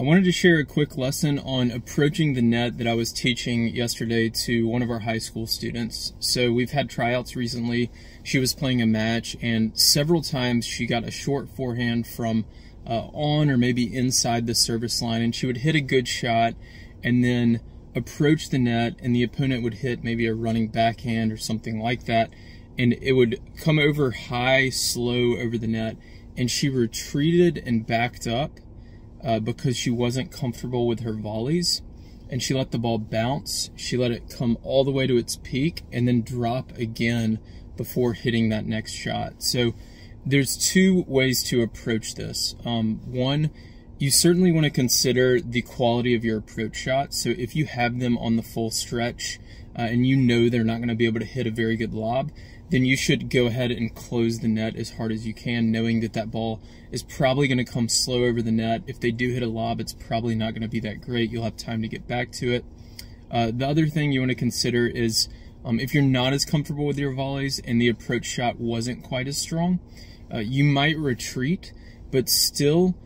I wanted to share a quick lesson on approaching the net that I was teaching yesterday to one of our high school students. So we've had tryouts recently. She was playing a match and several times she got a short forehand from uh, on or maybe inside the service line and she would hit a good shot and then approach the net and the opponent would hit maybe a running backhand or something like that and it would come over high, slow over the net and she retreated and backed up uh, because she wasn't comfortable with her volleys and she let the ball bounce. She let it come all the way to its peak and then drop again before hitting that next shot. So there's two ways to approach this. Um, one, you certainly want to consider the quality of your approach shots. So if you have them on the full stretch uh, and you know they're not going to be able to hit a very good lob, then you should go ahead and close the net as hard as you can, knowing that that ball is probably going to come slow over the net. If they do hit a lob, it's probably not going to be that great. You'll have time to get back to it. Uh, the other thing you want to consider is um, if you're not as comfortable with your volleys and the approach shot wasn't quite as strong, uh, you might retreat, but still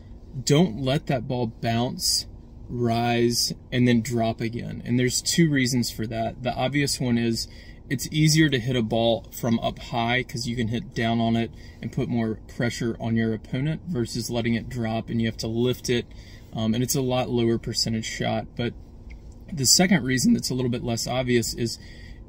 don't let that ball bounce, rise, and then drop again. And there's two reasons for that. The obvious one is it's easier to hit a ball from up high because you can hit down on it and put more pressure on your opponent versus letting it drop and you have to lift it um, and it's a lot lower percentage shot but the second reason that's a little bit less obvious is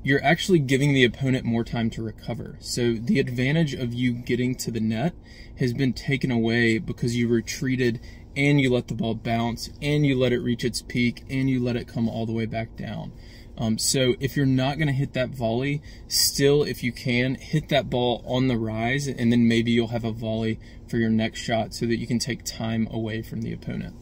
you're actually giving the opponent more time to recover so the advantage of you getting to the net has been taken away because you retreated and you let the ball bounce and you let it reach its peak and you let it come all the way back down um, so if you're not going to hit that volley, still, if you can, hit that ball on the rise, and then maybe you'll have a volley for your next shot so that you can take time away from the opponent.